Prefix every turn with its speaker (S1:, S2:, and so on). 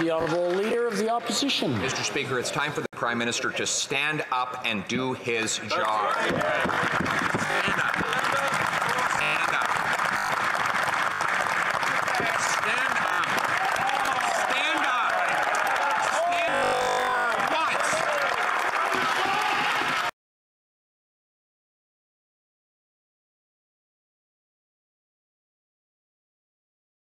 S1: The Honourable Leader of the Opposition.
S2: Mr. Speaker, it's time for the Prime Minister to stand up and do his job. Stand up. Stand up. Stand up. Stand up. Stand up. Stand up. Once.